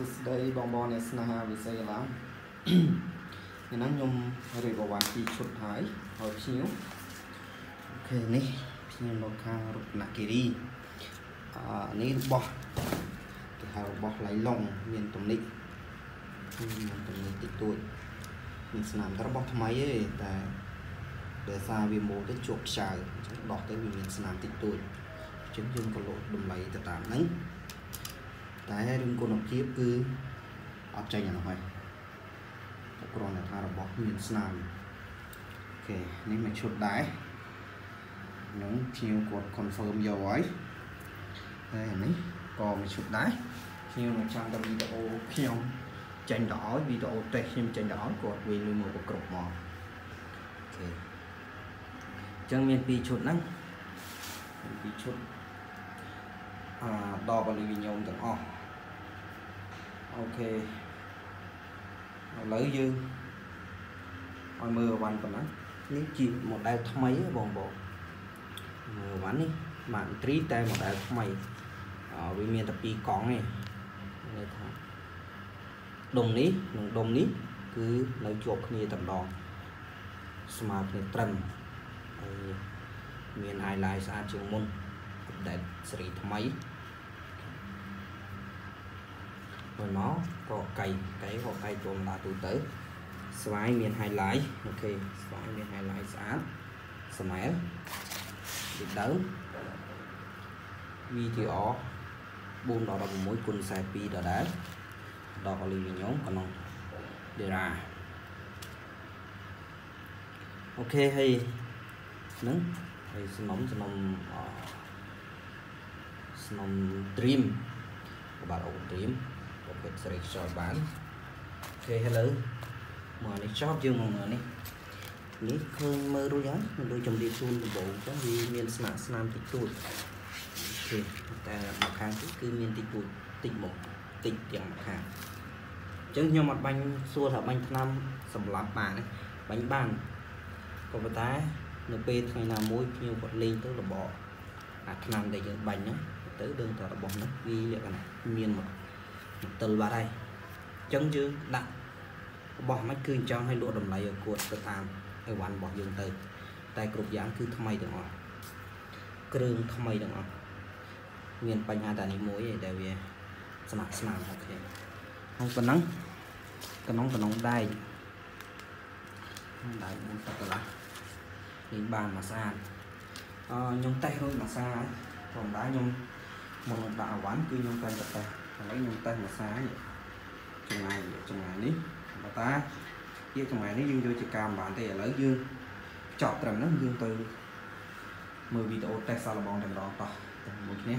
សួស្តីបងបងអ្នកស្នេហាវិស័យឡាថ្ងៃហ្នឹងខ្ញុំរៀបអវ៉ាន់ពីរឈុតហើយហើយភ្ញៀវអូខេនេះភ្ញៀវនៅខាងរុក្ខណគិរីអឺនេះរបស់គេហៅរបស់ឡៃឡុងមានទំនិកមានទំនិកតិចតួចមានស្នាមតែរបស់ថ្មីទេតែដោយសារវាម៉ូទៅជោគខ្ចៅអញ្ចឹងដោះទៅវាមានស្នាមតិចតួចអញ្ចឹងយើងក៏លក់តម្លៃទៅតាមហ្នឹង តែរឿងគុណភាពគឺអត់ចេញអានោះហើយគ្រាន់តែថារបស់មានស្នាមអូខេនេះមួយឈុតដែរនឹងភ្ញៀវគាត់ confirm យកហើយហើយអានេះក៏មួយឈុតដែរភ្ញៀវនឹងចាំតែវីដេអូខ្ញុំចេញដល់ឲ្យវីដេអូតេស្តខ្ញុំចេញដល់ឲ្យគាត់វាលុយមកគ្រប់មកអូខេអញ្ចឹងមានពីរឈុតហ្នឹងមានពីរឈុតអាដល់បលីវិញោមទាំងអស់ អូខេឥឡូវយើងឲ្យមើលអវ៉ាន់ប៉ុណ្ណានេះជា model ថ្មីបងបងមើលអវ៉ាន់នេះបានត្រីតែ model ថ្មីវាមានតែពីរកង់ទេនិយាយថាដុំនេះនិងដុំនេះ គឺនៅជាប់គ្នាតែម្ដងស្មើគ្នាត្រឹមហើយមាន highlight ស្អាតជាងមុន update ស៊េរីថ្មី មួយមកក៏កៃកៃក៏កៃចូលដាក់ទូទៅស្វាយមាន highlight អូខេស្វាយមាន highlight ស្អាតស្មែលពីដើម VTR 4ដល់16គុណ42ដដែលដកអូលីវីញ៉ុងក្នុងដេរ៉ាអូខេហើយហ្នឹងហើយសំណុំសំណុំសំណុំ Dream បាទអូ Dream ប្រភេទសេរីខ្យល់បានអូខេ hello មកនេះចប់យើងមកមើលនេះនេះឃើញមើលរួចហើយមិនដូចជំរាបជូនដំបូងចឹងវាមានស្នាស្នាមតិចតួចអូខេតែមកខាងនេះគឺមានតិចតួចតិចមកតិចទាំងមកខាងអញ្ចឹងខ្ញុំអត់បាញ់សួរថាបាញ់ថ្នាំសម្លាប់បានទេបាញ់បានក៏ប៉ុន្តែនៅពេលថ្ងៃណាមួយភ្ញៀវគាត់លេងទៅរបអាថ្នាំដែលយើងបាញ់ហ្នឹងទៅដឹងថារបស់ហ្នឹងវាលក្ខណៈមានមក ទិលបាត់ហើយអញ្ចឹងយើងដាក់របស់មិនគឺអញ្ចឹងឲ្យលក់តម្លៃឲ្យគាត់ទៅតាមអីវ៉ាន់របស់យើងទៅ តែគ្រប់យ៉ាងគឺថ្មីទាំងអស់គ្រឿងថ្មីទាំងអស់មានបញ្ហាតែនេះមួយឯដែលវាស្នាក់ស្នាមអូខេហើយប៉ុណ្ណឹងកណ្ដុងកណ្ដុងដែកដែក4សតឡាលេងបានមកស្អាតអឺខ្ញុំតេស្តរួចមួយសាធម្មតាខ្ញុំមកដាក់អវ៉ាន់គឺខ្ញុំតែតេស្ត ឥឡូវខ្ញុំតេស្តមួយសាចម្ងាយចម្ងាយនេះបើតាជាចម្ងាយនេះយើងយកជាកាមបានទេឥឡូវយើងចប់ត្រឹមហ្នឹងយើងទៅមើលវីដេអូតេស្តសាឡបងតែម្ដងតោះមួយគ្នា